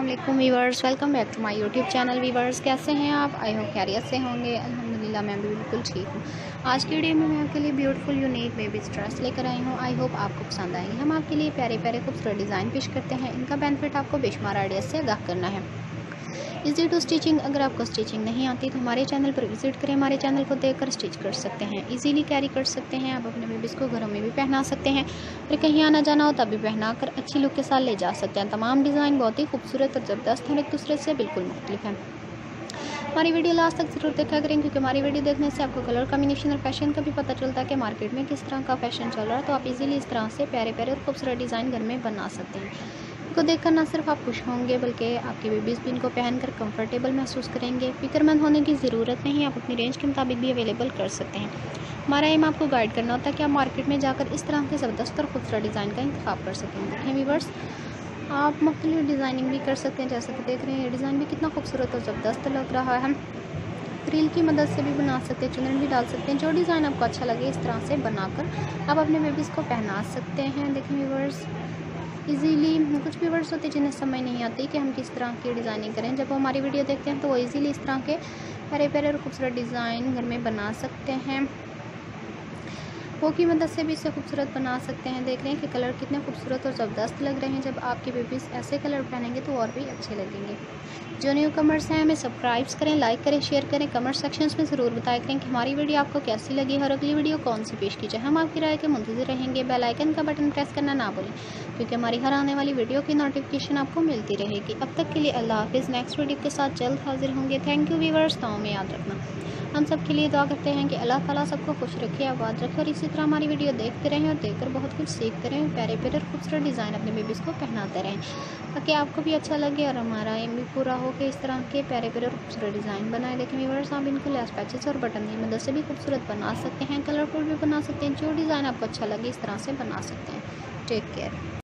Aslam viewers welcome back to my YouTube channel. Viewers कैसे हैं आप? आई होप खैरियत से होंगे। अल्हम्दुलिल्लाह, मैं भी बिल्कुल ठीक हूँ। आज की वीडियो में मैं आपके लिए ब्यूटीफुल यूनिक बेबी ड्रेस लेकर आई हूँ। आई होप आपको पसंद आएँगे। हम आपके लिए प्यारे प्यारे खूबसूरत डिज़ाइन पेश करते हैं। इनका बेनिफिट आपको बेशुमार आइडिया से आगाह करना है। इजी टू स्टिचिंग अगर आपको स्टिचिंग नहीं आती तो हमारे चैनल पर विज़िट करें। हमारे चैनल को देखकर स्टिच कर सकते हैं। इजीली कैरी कर सकते हैं। आप अपने बेबीज़ को घरों में भी पहना सकते हैं। और कहीं आना जाना हो तभी पहना कर अच्छी लुक के साथ ले जा सकते हैं। तमाम डिज़ाइन बहुत ही खूबसूरत और ज़बरदस्त और एक दूसरे से बिल्कुल मुख्तलिफ़ है। हमारी वीडियो लास्ट तक ज़रूर देखा करें, क्योंकि हमारी वीडियो देखने से आपको कलर कॉम्बिनेशन और फ़ैशन का भी पता चलता है कि मार्केट में किस तरह का फ़ैशन चल रहा है। तो आप इजीली इस तरह से प्यारे प्यारे और खूबसूरत डिज़ाइन घर में बना सकते हैं। को देखकर ना सिर्फ़ आप खुश होंगे, बल्कि आपके बेबीज़ भी इनको पहनकर कंफर्टेबल महसूस करेंगे। फिक्रमंद होने की ज़रूरत नहीं, आप अपनी रेंज के मुताबिक भी अवेलेबल कर सकते हैं। हमारा एम आपको गाइड करना होता है कि आप मार्केट में जाकर इस तरह के ज़बरदस्त और खूबसूरत डिज़ाइन का इंतखब कर सकें। देखें वीवर्स आप मुख्तलिफ़ डिज़ाइनिंग भी कर सकते हैं, जैसे कि देख रहे हैं, ये डिज़ाइन भी कितना खूबसूरत और ज़बरदस्त लग रहा है। फ्रील की मदद से भी बना सकते हैं, चुनर भी डाल सकते हैं। जो डिज़ाइन आपको अच्छा लगे, इस तरह से बनाकर आप अपने बेबीज़ को पहना सकते हैं। देखें व्यूवर्स इजीली कुछ भी वर्ड्स होते हैं जिन्हें समझ नहीं आती कि हम किस तरह की डिज़ाइनिंग करें। जब वो हमारी वीडियो देखते हैं तो वो इजीली इस तरह के प्यारे प्यारे और खूबसूरत डिज़ाइन घर में बना सकते हैं। वो की मदद से भी इसे खूबसूरत बना सकते हैं। देख रहे हैं कि कलर कितने खूबसूरत और ज़बरदस्त लग रहे हैं। जब आपके बेबीज़ ऐसे कलर पहनेंगे तो और भी अच्छे लगेंगे। जो न्यू कमर्स हैं, हमें सब्सक्राइब करें लाइक करें शेयर करें कमेंट सेक्शंस में ज़रूर बताया करें कि हमारी वीडियो आपको कैसी लगी और अगली वीडियो कौन सी पेश की जाए। हम आपकी राय के मुंतजर रहेंगे। बेल आइकन का बटन प्रेस करना ना भूलें, क्योंकि हमारी हर आने वाली वीडियो की नोटिफिकेशन आपको मिलती रहेगी। अब तक के लिए अल्लाह हाफिज़। नेक्स्ट वीडियो के साथ जल्द हाजिर होंगे। थैंक यू वीवर्स ताओ में याद रखना। हम सब के लिए दुआ करते हैं कि अल्लाह ताला सबको खुश रखे, आबाद रखे और इसी तरह हमारी वीडियो देखते रहें और देखकर बहुत कुछ सीखते रहें, प्यारे प्यारे और खूबसूरत डिज़ाइन अपने बेबीज़ को पहनाते रहें। ताकि आपको भी अच्छा लगे और हमारा एम भी पूरा हो कि इस तरह के प्यारे प्यारे और खूबसूरत डिज़ाइन बनाए देखें। व्यूवर्स आप इनको लेस पैचेस और बटन की मदद से भी खूबसूरत बना सकते हैं कलरफुल भी बना सकते हैं, जो डिज़ाइन आपको अच्छा लगे इस तरह से बना सकते हैं। Take care